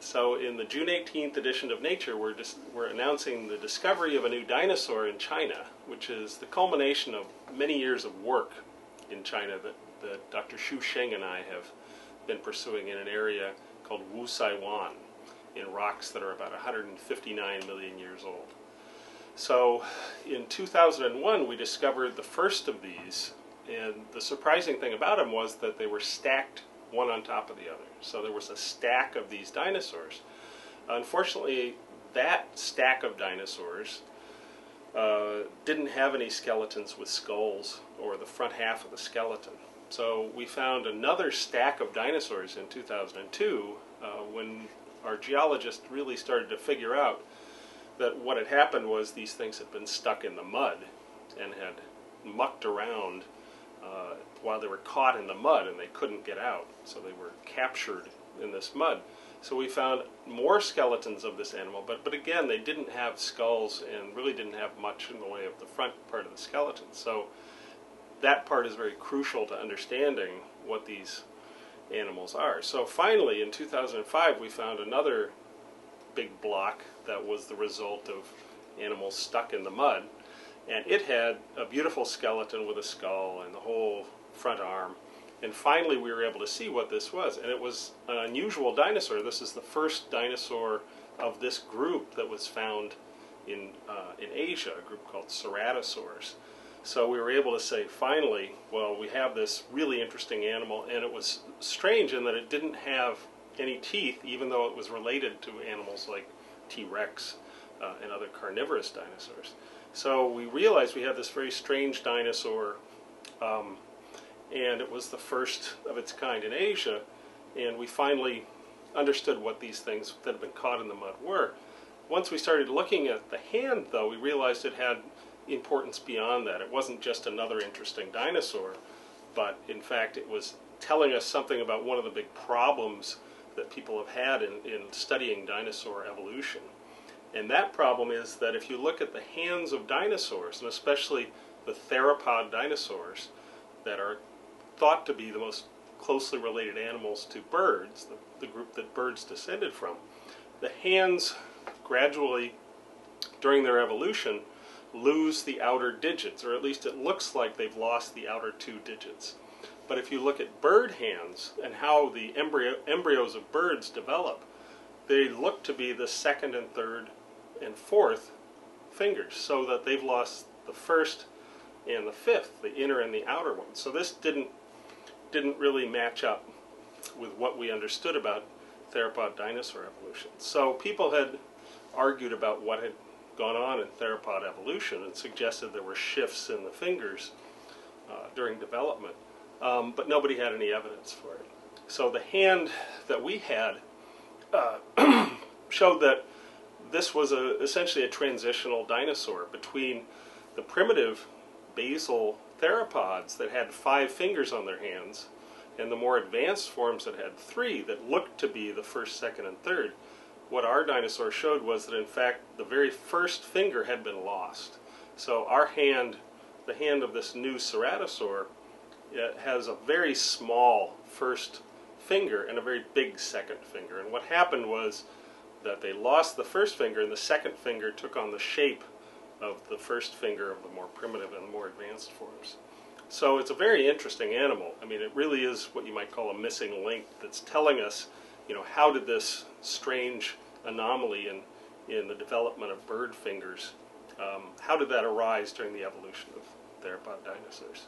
So in the June 18th edition of Nature, we're, just, we're announcing the discovery of a new dinosaur in China, which is the culmination of many years of work in China that, that Dr. Xu Xing and I have been pursuing in an area called Wucaiwan in rocks that are about 159 million years old. So in 2001, we discovered the first of these, and the surprising thing about them was that they were stacked one on top of the other. So there was a stack of these dinosaurs. Unfortunately, that stack of dinosaurs uh, didn't have any skeletons with skulls or the front half of the skeleton. So we found another stack of dinosaurs in 2002 uh, when our geologists really started to figure out that what had happened was these things had been stuck in the mud and had mucked around uh, while they were caught in the mud and they couldn't get out. So they were captured in this mud. So we found more skeletons of this animal, but, but again, they didn't have skulls and really didn't have much in the way of the front part of the skeleton. So that part is very crucial to understanding what these animals are. So finally, in 2005, we found another big block that was the result of animals stuck in the mud. And it had a beautiful skeleton with a skull and the whole front arm. And finally, we were able to see what this was. And it was an unusual dinosaur. This is the first dinosaur of this group that was found in, uh, in Asia, a group called ceratosaurs. So we were able to say, finally, well, we have this really interesting animal, and it was strange in that it didn't have any teeth, even though it was related to animals like T. rex uh, and other carnivorous dinosaurs. So we realized we had this very strange dinosaur, um, and it was the first of its kind in Asia, and we finally understood what these things that had been caught in the mud were. Once we started looking at the hand, though, we realized it had importance beyond that. It wasn't just another interesting dinosaur, but in fact it was telling us something about one of the big problems that people have had in, in studying dinosaur evolution. And that problem is that if you look at the hands of dinosaurs, and especially the theropod dinosaurs that are thought to be the most closely related animals to birds, the, the group that birds descended from, the hands gradually, during their evolution, lose the outer digits, or at least it looks like they've lost the outer two digits. But if you look at bird hands and how the embryo, embryos of birds develop, they look to be the second and third and fourth fingers, so that they've lost the first and the fifth, the inner and the outer one. So this didn't didn't really match up with what we understood about theropod dinosaur evolution. So people had argued about what had gone on in theropod evolution and suggested there were shifts in the fingers uh, during development, um, but nobody had any evidence for it. So the hand that we had uh, showed that this was a, essentially a transitional dinosaur between the primitive basal theropods that had five fingers on their hands and the more advanced forms that had three that looked to be the first, second, and third. What our dinosaur showed was that in fact the very first finger had been lost. So our hand, the hand of this new ceratosaur, it has a very small first finger and a very big second finger. And what happened was that they lost the first finger and the second finger took on the shape of the first finger of the more primitive and more advanced forms. So it's a very interesting animal. I mean, it really is what you might call a missing link that's telling us, you know, how did this strange anomaly in, in the development of bird fingers, um, how did that arise during the evolution of theropod dinosaurs?